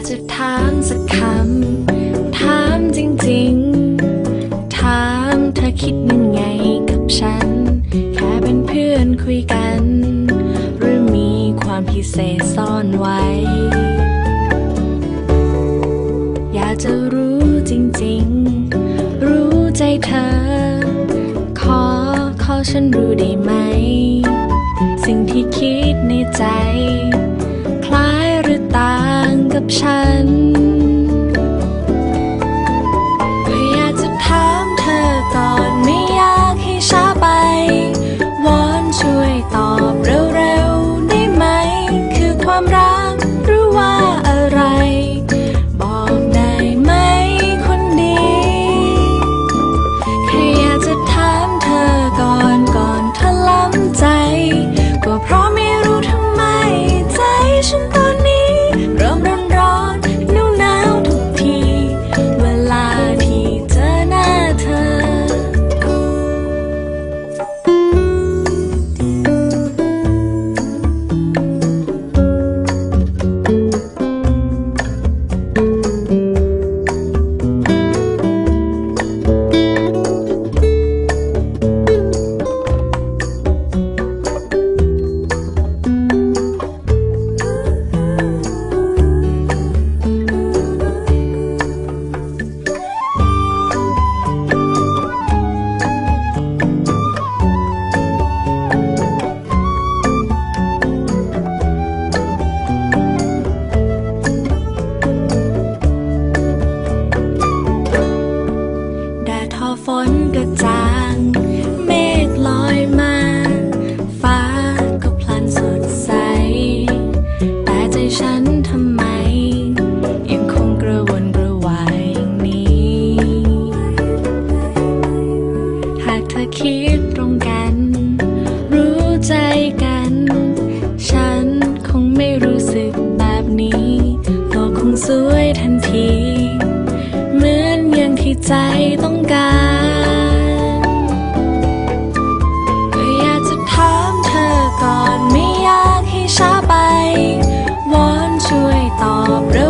ากจะถามสักคำ ถามจริงๆ ถามเธอคิดยังไงกับฉัน แค่เป็นเพื่อนคุยกัน หรือมีความพิเศษซ่อนไว้ อยากจะรู้จริงๆ รู้ใจเธอ ขอขอฉันรู้ได้ไหม สิ่งที่คิดในใจ ฉัน ก็อยากจะถามเธอก่อนไม่อยากให้ช้าไป วอนช่วยตอบเร็วๆได้ไหม คือความรัก ใจต้องการก็อยากจะถามเธอก่อนไม่อยากให้ช้าไปวอนช่วยตอบเร็ว